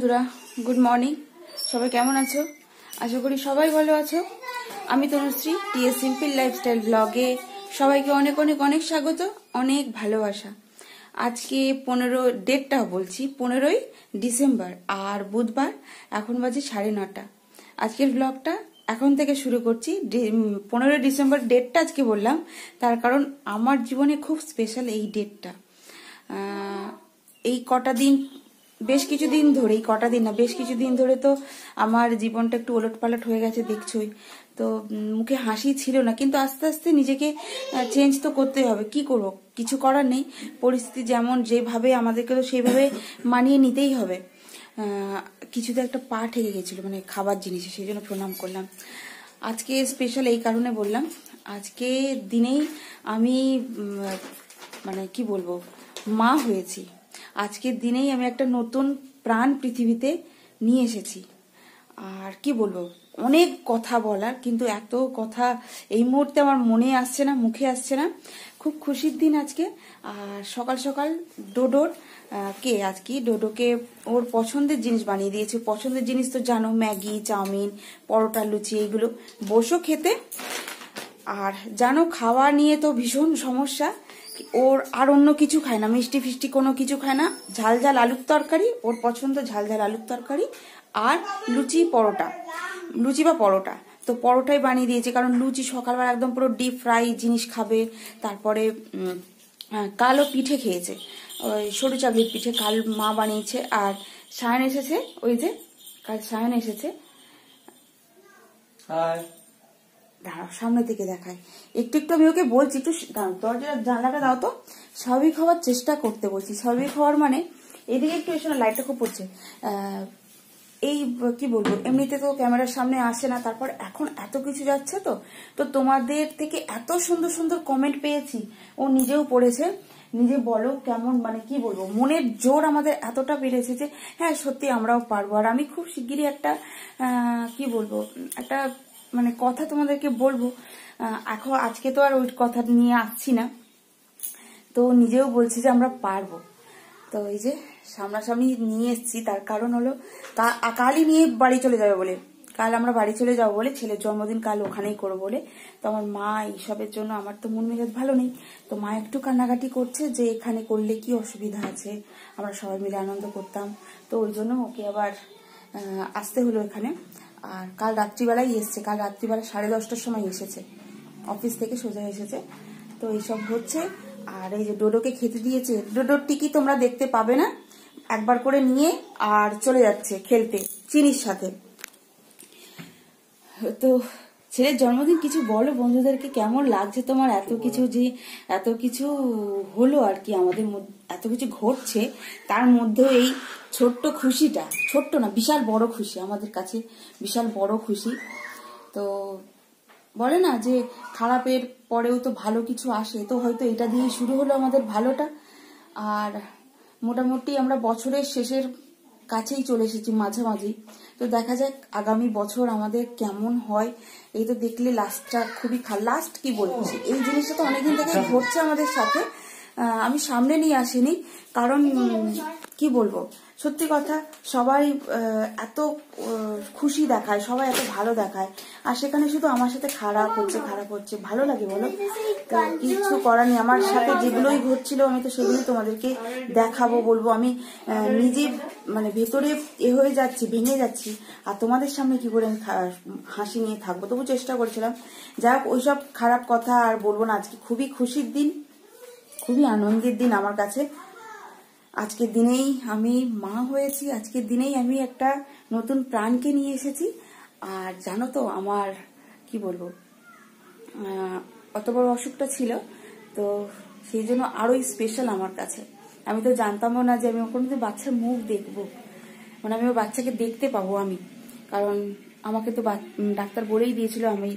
বন্ধুরা good morning সবাই কেমন আছো? আশা করি সবাই ভালো আছো। আমি তনুশ্রী টিএস সিম্পল লাইফস্টাইল ব্লগে সবাইকে অনেক অনেক অনেক স্বাগত, অনেক ভালোবাসা। আজকে পনেরো ডেটটা বলছি, পনেরোই ডিসেম্বর, আর বুধবার এখন বাজে সাড়ে নটা। আজকের ব্লগটা এখন থেকে শুরু করছি। পনেরোই ডিসেম্বর ডেটটা আজকে বললাম, তার কারণ আমার জীবনে খুব স্পেশাল এই ডেটটা। এই কটা দিন বেশ কিছু দিন ধরে এই কটা দিন না বেশ কিছু দিন ধরে তো আমার জীবনটা একটু ওলট পালট হয়ে গেছে দেখছই। তো মুখে হাসি ছিল না কিন্তু আস্তে আস্তে নিজেকে চেঞ্জ তো করতেই হবে। কি করব? কিছু করার নেই। পরিস্থিতি যেমন যেভাবে আমাদেরকে তো সেইভাবে মানিয়ে নিতেই হবে। আহ, কিছুতে একটা পা ঠেকে গেছিল মানে খাবার জিনিসে সেই জন্য প্রণাম করলাম। আজকে স্পেশাল এই কারণে বললাম আজকে দিনেই আমি মানে কি বলব মা হয়েছি। আজকের দিনেই আমি একটা নতুন প্রাণ পৃথিবীতে নিয়ে এসেছি। আর কি বলব, অনেক কথা বলার, কিন্তু এত কথা এই মুহূর্তে আমার মনে আসছে না, মুখে আসছে না। খুব খুশির দিন আজকে। আর সকাল সকাল ডোডোর কে আজকে ডোডোকে ওর পছন্দের জিনিস বানিয়ে দিয়েছে। পছন্দের জিনিস তো জানো, ম্যাগি, চাউমিন, পরোটা, লুচি, এইগুলো। বসো খেতে। আর জানো, খাওয়া নিয়ে তো ভীষণ সমস্যা। ওর আর অন্য কিছু খায় না, মিষ্টি ফিষ্টি কোনো কিছু খায় না। ঝাল ঝাল আলুর তরকারি, ওর পছন্দ ঝাল ঝাল আলুর তরকারি আর লুচি পরোটা, লুচি বা পরোটা। তো পরোটাই বানিয়ে দিয়েছে, কারণ লুচি সকালবেলা একদম পুরো ডিপ ফ্রাই জিনিস খাবে। তারপরে কালো পিঠে খেয়েছে। ওই সরু চাকরির পিঠে কাল মা বানিয়েছে। আর সায়ন এসেছে, ওই যে, কাল সায়ন এসেছে। দাঁড়াও, সামনে থেকে দেখায় একটু একটু আমি ওকে বলছি, একটু দরজার জানলাটা দাও তো। স্বাভাবিক হওয়ার চেষ্টা করতে বলছি। স্বাভাবিক হওয়ার মানে এদিকে একটু এসে লাইটটা খুব পড়ছে। এই কি বলব, এমনিতে তো ক্যামেরার সামনে আসে না, তারপর এখন এত কিছু যাচ্ছে তো। তো তোমাদের থেকে এত সুন্দর সুন্দর কমেন্ট পেয়েছি, ও নিজেও পড়েছে। নিজে বলো কেমন মানে কি বলব, মনের জোর আমাদের এতটা বেড়েছে যে হ্যাঁ সত্যি আমরাও পারব। আর আমি খুব শিগগিরই একটা কি বলব, একটা মানে কথা তোমাদেরকে বলব। এখন আজকে তো আর ওই কথা নিয়ে আসছি না। তো নিজেও বলছি যে আমরা পারব। তো এই যে সামনাসামনি নিয়ে এসেছি, তার কারণ হলো কালই নিয়ে বাড়ি চলে যাবে বলে। কাল আমরা বাড়ি চলে যাব বলে ছেলের জন্মদিন কাল ওখানেই করব বলে। তো আমার মা এইসবের জন্য, আমার তো মন মেজাজ ভালো নেই। তো মা একটু কান্নাকাটি করছে যে এখানে করলে কি অসুবিধা আছে? আমরা সবাই মিলে আনন্দ করতাম। তো ওই জন্য ওকে আবার আসতে হলো এখানে। আর কাল রাত্রিবেলাই এসছে। কাল রাত্রিবেলা সাড়ে দশটার সময় এসেছে। অফিস থেকে সোজা এসেছে। তো এইসব হচ্ছে। আর এই যে ডোডোকে খেতে দিয়েছে। ডোডোর টিকি তোমরা দেখতে পাবে না। একবার করে নিয়ে আর চলে যাচ্ছে খেলতে, চিনির সাথে। তো ছেলের জন্মদিন কিছু বলো বন্ধুদেরকে কেমন লাগছে তোমার? এত কিছু যে এত কিছু হলো আর কি আমাদের এত কিছু ঘটছে তার মধ্যে এই ছোট্ট খুশিটা ছোট্ট না বিশাল বড় খুশি আমাদের কাছে বিশাল বড় খুশি। তো বলে না যে খারাপের পরেও তো ভালো কিছু আসে তো হয়তো এটা দিয়ে শুরু হলো আমাদের ভালোটা। আর মোটামুটি আমরা বছরের শেষের কাছেই চলে এসেছি মাঝামাঝি। তো দেখা যাক আগামী বছর আমাদের কেমন হয়। এই তো দেখলে লাস্টটা খুবই লাস্ট কি বলছি এই জিনিসটা তো অনেকদিন থেকে ঘটছে আমাদের সাথে। আমি সামনে নিয়ে আসিনি। কারণ কি বলব? সত্যি কথা সবাই এত খুশি দেখায় সবাই এত ভালো দেখায়। আর সেখানে শুধু আমার সাথে খারাপ হচ্ছে খারাপ হচ্ছে ভালো লাগে বলো? তো কিছু করার নেই। আমার সাথে যেগুলোই ঘটছিল আমি তো সেগুলোই তোমাদেরকে দেখাবো বলব। আমি নিজে মানে ভেতরে এ হয়ে যাচ্ছি ভেঙে যাচ্ছি। আর তোমাদের সামনে কি করে আমি হাসি নিয়ে থাকব? তবু চেষ্টা করেছিলাম। যাই হোক ওইসব খারাপ কথা আর বলব না। আজকে খুবই খুশির দিন। খুবই আনন্দের দিন আমার কাছে। আজকের দিনেই আমি মা হয়েছি, আজকের দিনেই আমি একটা নতুন প্রাণকে নিয়ে এসেছি। আর জানো তো, আমার, কি বলব অত বড় অসুখটা ছিল, তো সেই জন্য আরোই স্পেশাল আমার কাছে। আমি তো জানতামও না যে আমি কোনোদিন বাচ্চার মুখ দেখব। মানে আমি ওর বাচ্চাকে দেখতে পাবো আমি। কারণ আমাকে তো ডাক্তার বলেই দিয়েছিল আমি।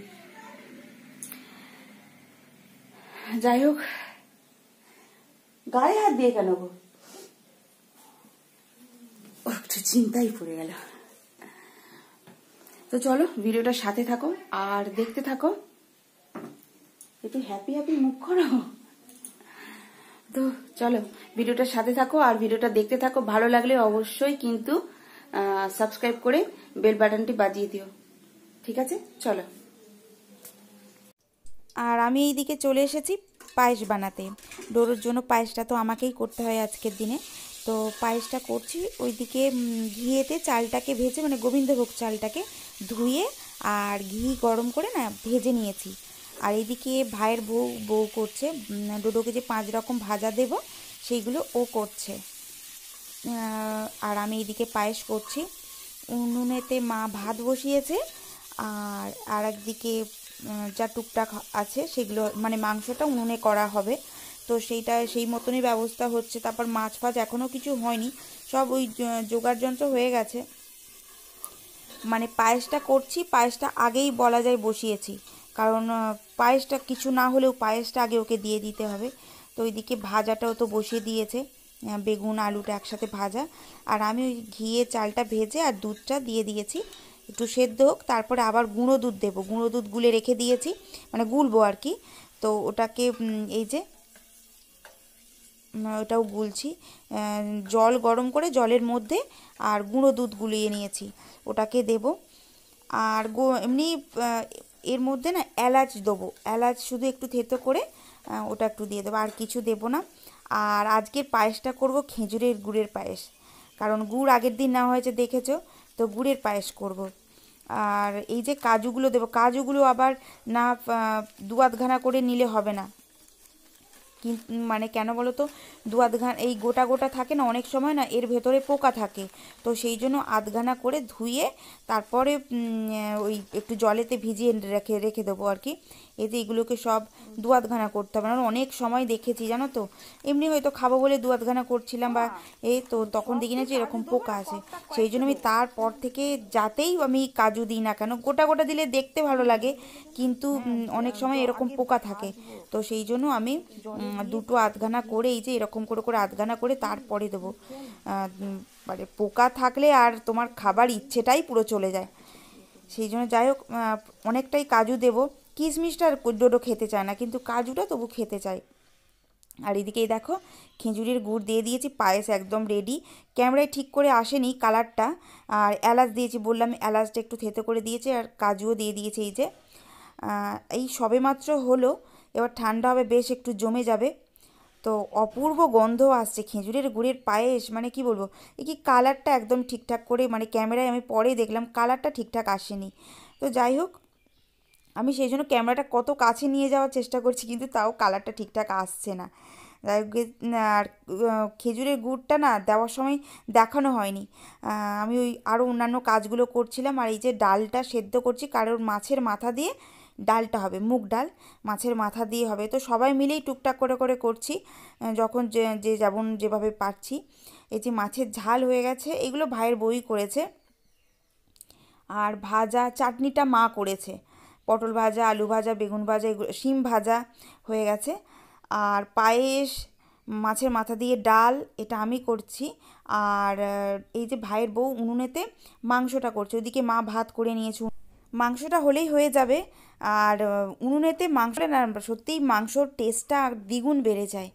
যাই হোক গায়ে হাত দিয়ে কেন গো? একটু চিন্তাই পড়ে গেল। তো চলো ভিডিওটার সাথে থাকো আর দেখতে থাকো। একটু হ্যাপি হ্যাপি মুখ করো। তো চলো ভিডিওটার সাথে থাকো আর ভিডিওটা দেখতে থাকো। ভালো লাগলে অবশ্যই কিন্তু সাবস্ক্রাইব করে বেল বাটনটি বাজিয়ে দিও। ঠিক আছে? চলো। আর আমি এইদিকে চলে এসেছি। পায়েস বানাতে। ডোরোর জন্য পায়েসটা তো আমাকেই করতে হয় আজকের দিনে। তো পায়েসটা করছি, ওইদিকে ঘিয়েতে চালটাকে ভেজে মানে গোবিন্দভোগ চালটাকে ধুয়ে আর ঘি গরম করে না ভেজে নিয়েছি। আর এইদিকে ভাইয়ের বউ বউ করছে ডোডোকে যে পাঁচ রকম ভাজা দেব, সেইগুলো ও করছে। আর আমি এইদিকে পায়েস করছি। উনুনেতে মা ভাত বসিয়েছে, আর আর একদিকে যা টুকটাক আছে সেগুলো মানে মাংসটা উনুনে করা হবে। তো সেইটা, সেই মতনই ব্যবস্থা হচ্ছে। তারপর মাছ ফাছ এখনও কিছু হয়নি। সব ওই জোগাড় যন্ত্র হয়ে গেছে। মানে পায়েসটা করছি, পায়েসটা আগেই বলা যায় বসিয়েছি। কারণ পায়েসটা কিছু না হলেও পায়েসটা আগে ওকে দিয়ে দিতে হবে। তো ওইদিকে ভাজাটাও তো বসিয়ে দিয়েছে। বেগুন, আলুটা একসাথে ভাজা। আর আমি ওই ঘিয়ে চালটা ভেজে আর দুধটা দিয়ে দিয়েছি। একটু সেদ্ধ হোক, তারপরে আবার গুঁড়ো দুধ দেবো। গুঁড়ো দুধ গুলে রেখে দিয়েছি মানে গুলবো আর কি। তো ওটাকে এই যে ওটাও গুলছি। জল গরম করে জলের মধ্যে আর গুঁড়ো দুধ গুলিয়ে নিয়েছি, ওটাকে দেব। আর এমনি এর মধ্যে না এলাচ দেবো। এলাচ শুধু একটু থেতো করে ওটা একটু দিয়ে দেবো, আর কিছু দেবো না। আর আজকের পায়েসটা করব খেজুরের গুড়ের পায়েস। কারণ গুড় আগের দিন না হয়েছে দেখেছ তো গুড়ের পায়েস করব। আর এই যে কাজুগুলো দেবো, কাজুগুলো আবার না দু আধখানা করে নিলে হবে না মানে কেন বলো তো দু আধঘান এই গোটা গোটা থাকে না অনেক সময় না এর ভেতরে পোকা থাকে। তো সেই জন্য আধঘানা করে ধুয়ে তারপরে ওই একটু জলেতে ভিজিয়ে রেখে রেখে দেবো আর কি। এতে এগুলোকে সব দু আধঘানা করতে হবে। না অনেক সময় দেখেছি জানো তো এমনি হয়তো খাব বলে দু আধঘানা করছিলাম বা এই তো তখন দেখি না যে এরকম পোকা আছে। সেই জন্য আমি তারপর থেকে যাতেই আমি কাজু দিই না কেন গোটা গোটা দিলে দেখতে ভালো লাগে। কিন্তু অনেক সময় এরকম পোকা থাকে। তো সেই জন্য আমি দুটো আধগানা করে, এই যে এরকম করে করে আধগানা করে তারপরে দেবো। মানে পোকা থাকলে আর তোমার খাবার ইচ্ছেটাই পুরো চলে যায়। সেই জন্য যাই হোক অনেকটাই কাজু দেবো। কিশমিশটা আর ডোডো খেতে চায় না, কিন্তু কাজুটা তবু খেতে চায়। আর এদিকেই দেখো, খেজুরের গুড় দিয়ে দিয়েছি, পায়েস একদম রেডি ক্যামেরায় ঠিক করে আসেনি কালারটা। আর এলাচ দিয়েছি, বললাম এলাচটা একটু থেতে করে দিয়েছে, আর কাজুও দিয়ে দিয়েছে এই যে। এই সবে মাত্র হলো। এবার ঠান্ডা হবে, বেশ একটু জমে যাবে। তো অপূর্ব গন্ধ আসছে, খেজুরের গুড়ের পায়েস মানে কি বলব? এই কি কালারটা একদম ঠিকঠাক করে মানে ক্যামেরায় আমি পরে দেখলাম, কালারটা ঠিকঠাক আসেনি। তো যাই হোক, আমি সেই জন্য ক্যামেরাটা কত কাছে নিয়ে যাওয়ার চেষ্টা করছি, কিন্তু তাও কালারটা ঠিকঠাক আসছে না। যাই হোক আর খেজুরের গুড়টা না দেওয়ার সময় দেখানো হয়নি। আমি ওই আরও অন্যান্য কাজগুলো করছিলাম, আর এই যে ডালটা সেদ্ধ করছি কারোর মাছের মাথা দিয়ে ডালটা হবে, মুগ ডাল, মাছের মাথা দিয়ে হবে। তো সবাই মিলেই টুকটাক করে করে করছি। যখন যে যে যেমন যেভাবে পারছি। এই যে মাছের ঝাল হয়ে গেছে, এগুলো ভাইয়ের বই করেছে। আর ভাজা, চাটনিটা মা করেছে। পটল ভাজা, আলু ভাজা, বেগুন ভাজা, এগুলো, শিম ভাজা হয়ে গেছে। আর পায়েস, মাছের মাথা দিয়ে ডাল, এটা আমি করছি। আর এই যে ভাইয়ের বউ উনুনেতে মাংসটা করছে। ওইদিকে মা ভাত করে নিয়েছে। মাংসটা হলেই হয়ে যাবে। আর উনুনেতে মাংসটা না সত্যিই মাংসর টেস্টটা দ্বিগুণ বেড়ে যায়।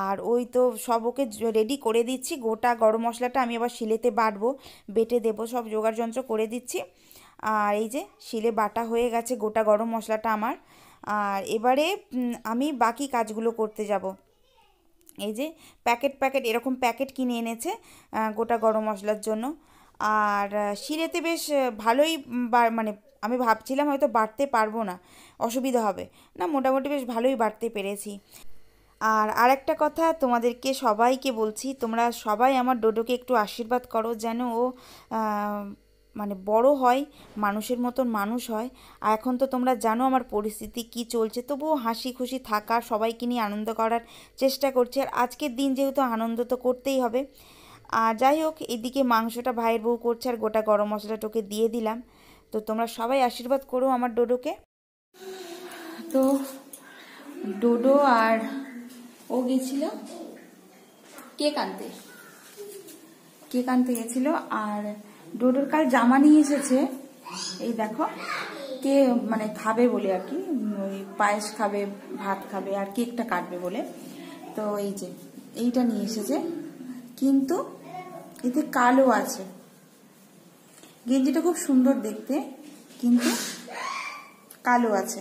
আর ওই তো সব ওকে রেডি করে দিচ্ছি। গোটা গরম মশলাটা আমি আবার শিলেতে বাটবো, বেটে দেবো, সব জোগাড় যন্ত্র করে দিচ্ছি। আর এই যে শিলে বাটা হয়ে গেছে গোটা গরম মশলাটা আমার। আর এবারে আমি বাকি কাজগুলো করতে যাব। এই যে প্যাকেট প্যাকেট, এরকম প্যাকেট কিনে এনেছে গোটা গরম মশলার জন্য। আর শিলেতে বেশ ভালোই মানে আমি ভাবছিলাম হয়তো বাড়তে পারব না, অসুবিধা হবে। না, মোটামুটি বেশ ভালোই বাড়তে পেরেছি। আর আরেকটা কথা তোমাদেরকে সবাইকে বলছি, তোমরা সবাই আমার ডোডোকে একটু আশীর্বাদ করো যেন ও মানে বড় হয়, মানুষের মতন মানুষ হয়। আর এখন তো তোমরা জানো আমার পরিস্থিতি কি চলছে, তবুও হাসি খুশি থাকা, সবাইকে নিয়ে আনন্দ করার চেষ্টা করছি। আর আজকের দিন যেহেতু আনন্দ তো করতেই হবে। আর যাই হোক, এদিকে মাংসটা ভাইয়ের বউ করছে আর গোটা গরম মশলাটাকে দিয়ে দিলাম। তো তোমরা সবাই আশীর্বাদ করো আমার ডোডোকে। তো ডোডো আর ও গেছিল কেক আনতে। কেক আনতে গেছিল আর ডোডোর কাল জামা নিয়ে এসেছে। এই দেখো, কে মানে খাবে বলে আর কি, ওই পায়েস খাবে, ভাত খাবে আর কেকটা কাটবে বলে। তো এই যে, এইটা নিয়ে এসেছে। কিন্তু এতে কালো আছে। গেঞ্জিটা খুব সুন্দর দেখতে, কিন্তু কালো আছে।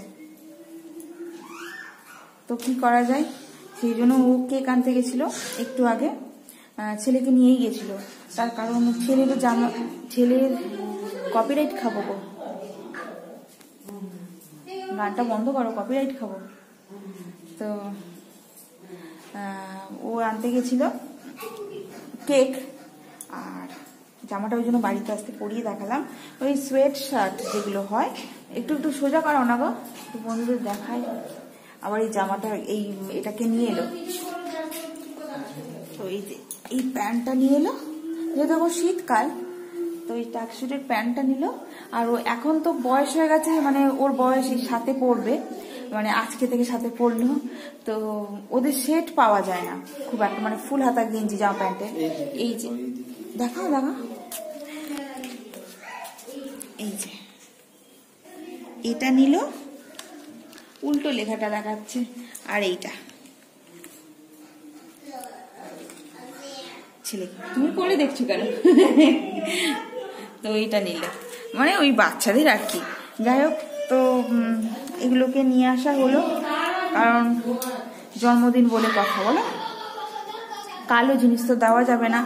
তো কি করা যায়? সেই জন্য ও কেক আনতে গেছিল একটু আগে ছেলেকে নিয়েই গেছিল। তার কারণ ছেলের জামা, ছেলের কপিরাইট খাব গো। গানটা বন্ধ করো কপিরাইট খাব। তো ও আনতে গেছিল কেক আর জামাটা ওই জন্য বাড়িতে আসতে পরিয়ে দেখালাম। ওই সোয়েট শার্ট যেগুলো হয় একটু একটু সোজা করো না গো। একটু বন্ধুদের দেখাই। আবার এই জামাটা এই এটাকে নিয়ে এলো। তো এই যে এই প্যান্টটা নিয়ে এলো। যেহেতু এখন শীতকাল তো এই টাকশুটের প্যান্টটা নিল। আর ও এখন তো বয়স হয়ে গেছে মানে ওর বয়স এই সাথে পড়বে। মানে আজকে থেকে সাথে পড়ল। তো ওদের সেট পাওয়া যায় না। খুব একটা মানে ফুল হাতা গেঞ্জি জামা প্যান্টের। এই যে দেখাও দেখাও। এই যে। এটা নিল। উল্টো লেখাটা দেখাচ্ছে আর এইটা। ছেলে, তুমি পড়ে দেখছ কেন? তো এইটা নিল। মানে ওই বাচ্চাদের আর কি। যাই হোক, তো এগুলোকে নিয়ে আসা হলো। কারণ জন্মদিন বলে কথা, বলো। কালো জিনিস তো দেওয়া যাবে না।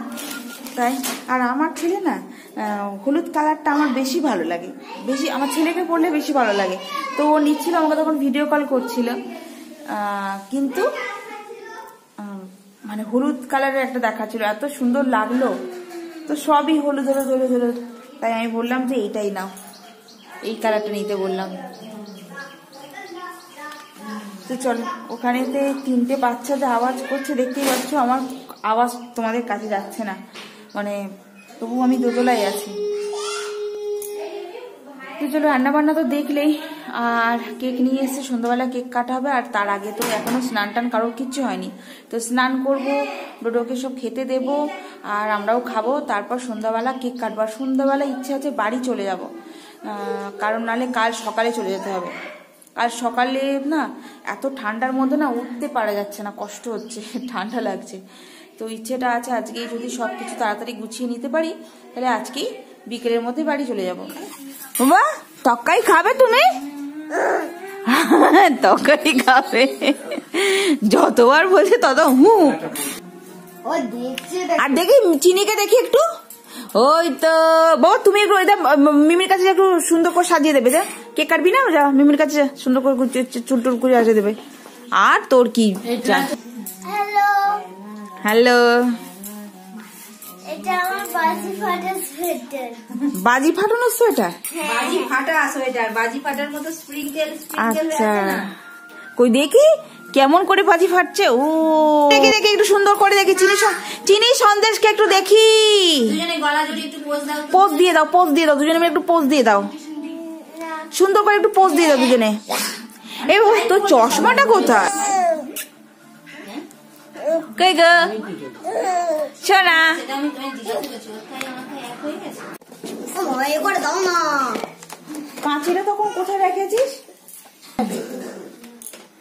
তাই, আর আমার ছেলে না হলুদ কালারটা আমার বেশি ভালো লাগে। বেশি, আমার ছেলেকে পড়লে বেশি ভালো লাগে। তো ও নিচ্ছিল, আমাকে তখন ভিডিও কল করছিল। কিন্তু মানে হলুদ কালারের একটা দেখাচ্ছিল এত সুন্দর লাগল। তো সবই হলুদ হলুদ হলুদ হলুদ। তাই আমি বললাম যে এইটাই নাও। এই কালারটা নিতে বললাম। তো চল, ওখানেতে তিনটে বাচ্চা যে আওয়াজ করছে। দেখতেই পাচ্ছ, আমার আওয়াজ তোমাদের কাছে যাচ্ছে না। মানে তবু আমি দোতলায় আছি। তো চলো রান্না বান্না তো দেখলেই, আর কেক নিয়ে এসে সন্ধ্যাবেলা কেক কাটা হবে, আর তার আগে তো এখনও স্নান টান কারোর কিচ্ছু হয়নি। তো স্নান করব, ডোডোকে সব খেতে দেব, আর আমরাও খাব, তারপর সন্ধ্যাবেলা কেক কাটবো। আর সন্ধ্যাবেলা ইচ্ছে আছে বাড়ি চলে যাব কারণ নালে কাল সকালে চলে যেতে হবে। কাল সকালে না, এত ঠান্ডার মধ্যে না উঠতে পারা যাচ্ছে না, কষ্ট হচ্ছে, ঠান্ডা লাগছে। তো ইচ্ছেটা আছে আজকেই যদি সব কিছু তাড়াতাড়ি গুছিয়ে নিতে পারি তাহলে আজকেই বিকেলের মধ্যে বাড়ি চলে যাব। বাবা তক্কাই খাবে তুমি? তরকারি খাবে। যতবার বলছে তত হু। আর দেখি চিনিকে দেখি একটু। ওই তো বাবা তুমি একটু ওই দা, মিমির কাছে একটু সুন্দর করে সাজিয়ে দেবে যা। কেক কাটবি না? যা মিমির কাছে সুন্দর করে গুছিয়ে- চুল টুল করে সাজিয়ে দেবে। আর তোর কি? হ্যালো। এটা আমার বাজি ফাটা সোয়েটার বাজি ফাটানো সোয়েটার বাজি ফাটা সোয়েটার বাজি ফাটার মতো আচ্ছা। কই দেখি? কেমন করে বাজি ফাটছে? ও। দেখি দেখি একটু সুন্দর করে দেখি। চিনি চিনি সন্দেশকে একটু দেখি। দুজনে গলা জুড়ে একটু পোজ দাও। পোজ দিয়ে দাও পোজ দিয়ে দাও। দুজনে মিলে একটু পোজ দিয়ে দাও। সুন্দর করে একটু পোজ দিয়ে দাও দুজনে। এই তোর চশমাটা কোথায়? করে দাও না কাঁচিটা তখন কোথায় রেখেছিস?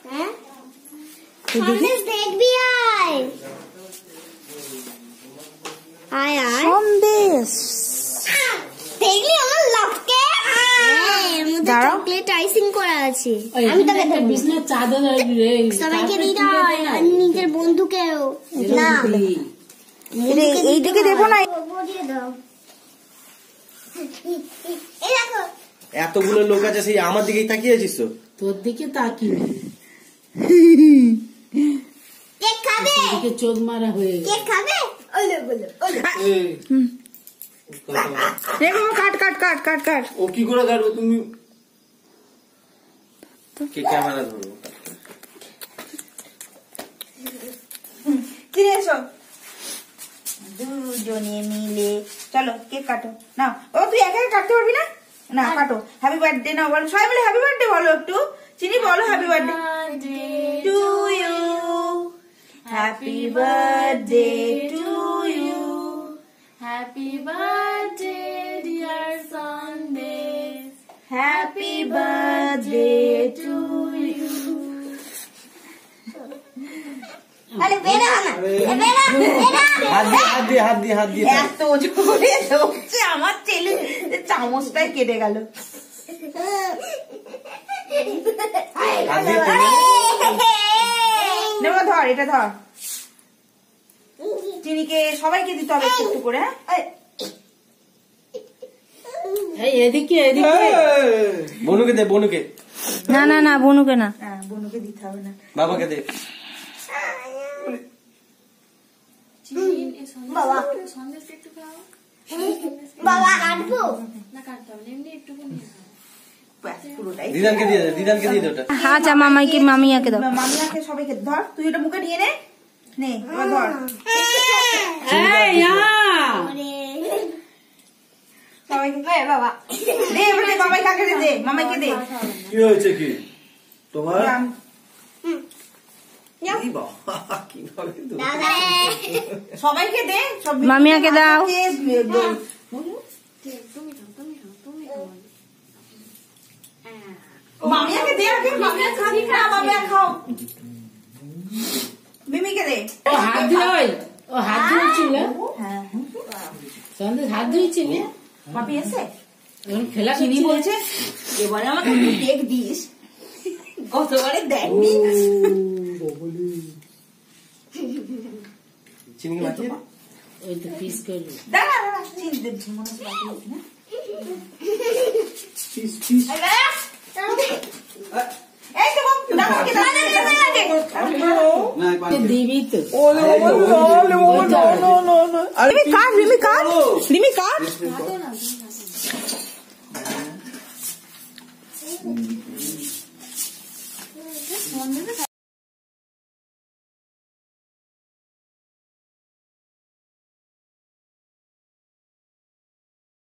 হ্যাঁ? সন্দেশ। দেখলি আমার মধ্যে দাঁড়াও। চকলেট আইসিং করা আছে আমি তোকে দেবো বিষ্ণুর চাদর রে সবাইকে হয় আর নিজের বন্ধুকেও না এটা এইদিকে দেবো না দাও এতগুলো লোক আছে সেই আমার দিকেই তাকিয়ে আছিস তো তোর দিকে তাকিয়ে চোখ মারা হয়ে গেছে খাবে ওলে বলে কাট কাট কাট কাট কাট ও কি করে কাটবো তুমি কে ক্যামেরা ধরবো? কিনে এসো। দুজনে মিলে। চলো কেক কাটো। না ও তুই একা একা কাটতে পারবি না? না কাটো। হ্যাপি বার্থডে না বলো। সবাই মিলে হ্যাপি বার্থডে বলো একটু। চিনি বলো happy birthday to you happy birthday to you Happy birthday, dear Sunday. Happy birthday এত জোরে ধরছে আমার ছেলে। চামচটাই কেটে গেল। ধর এটা ধর। চিনিকে সবাইকে দিতে হবে একটু করে হ্যাঁ? এই, এই এদিকে এদিকে। বনুকে দে বনুকে। না না না বনুকে না। হ্যাঁ বোনকে দিতে হবে না। বাবাকে দে। বাবা। আচ্ছা মামাইকে মামিয়াকে দাও। মামিয়াকে সবাইকে ধর তুই এটা মুখে নিয়ে নে। নে ধর। এই আ। সবাইকে দে বাবা। দে এবার দে বাবাই কাকে দে, দে মামাইকে দে। কি হয়েছে কি? তোমার আম- এই বাবা, কীভাবে তো- দাদা সবাইকে দে মামিয়াকে দাও। মামিয়াকে দে আগে মামিয়া খাবি না মামিয়া খাও। মিমিকে দে। ও হাত ওই ও হাত ধুয়েছিল হ্যাঁ। সন্দেশ হাত ধুয়েছিল মাপি এসে এখন খেলা চিনি বলছে এবারে আমাকে কেক দিস। গতবারে দেয়নি চিনি মাখিয়ে দে। ওই তো পিস করল দাঁড়া দাঁড়া চিনি দে মনে হচ্ছে বাকি আছে না পিস, পিস। এই দাঁড়া। এই তো বাবু, দাঁড়া, কে দাঁড়া, দাঁড়া, দাঁড়া, দাঁড়া। দিবি তো রিমি কাট রিমি কাট রিমি কাট